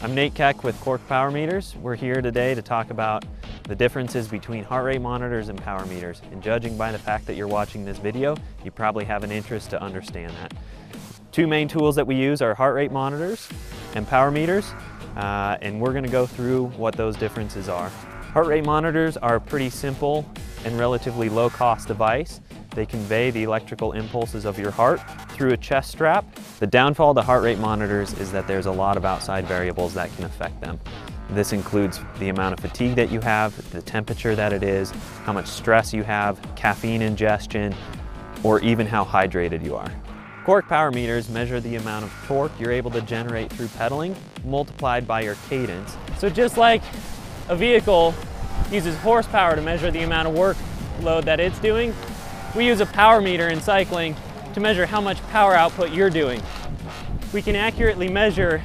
I'm Nate Keck with Quarq Power Meters. We're here today to talk about the differences between heart rate monitors and power meters. And judging by the fact that you're watching this video, you probably have an interest to understand that. Two main tools that we use are heart rate monitors and power meters, uh, and we're gonna go through what those differences are. Heart rate monitors are a pretty simple and relatively low cost device. They convey the electrical impulses of your heart through a chest strap. The downfall to heart rate monitors is that there's a lot of outside variables that can affect them. This includes the amount of fatigue that you have, the temperature that it is, how much stress you have, caffeine ingestion, or even how hydrated you are. Quarq power meters measure the amount of torque you're able to generate through pedaling multiplied by your cadence. So just like a vehicle uses horsepower to measure the amount of workload that it's doing, we use a power meter in cycling to measure how much power output you're doing. We can accurately measure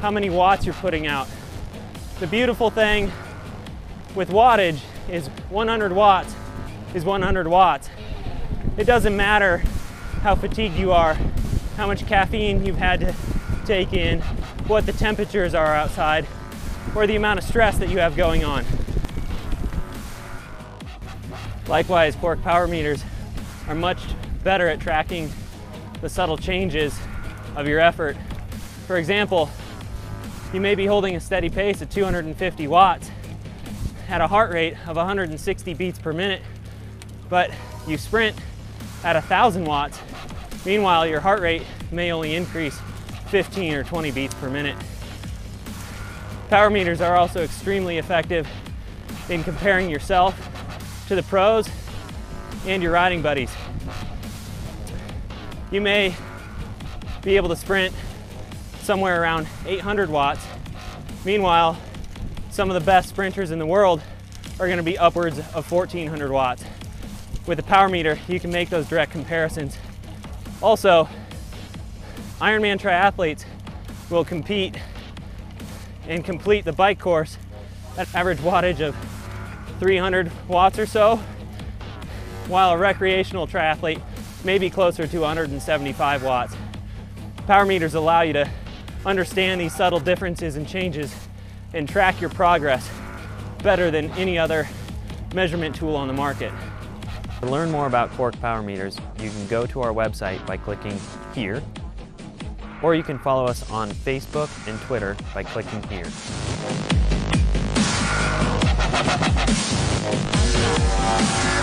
how many watts you're putting out. The beautiful thing with wattage is 100 watts is 100 watts. It doesn't matter how fatigued you are, how much caffeine you've had to take in, what the temperatures are outside, or the amount of stress that you have going on. Likewise, Quarq power meters are much better at tracking the subtle changes of your effort. For example, you may be holding a steady pace at 250 watts at a heart rate of 160 beats per minute, but you sprint at 1,000 watts Meanwhile, your heart rate may only increase 15 or 20 beats per minute. Power meters are also extremely effective in comparing yourself to the pros and your riding buddies. You may be able to sprint somewhere around 800 watts. Meanwhile, some of the best sprinters in the world are gonna be upwards of 1400 watts. With a power meter, you can make those direct comparisons also, Ironman triathletes will compete and complete the bike course at average wattage of 300 watts or so, while a recreational triathlete may be closer to 175 watts. Power meters allow you to understand these subtle differences and changes and track your progress better than any other measurement tool on the market. To learn more about Quarq Power Meters, you can go to our website by clicking here, or you can follow us on Facebook and Twitter by clicking here. Thank you.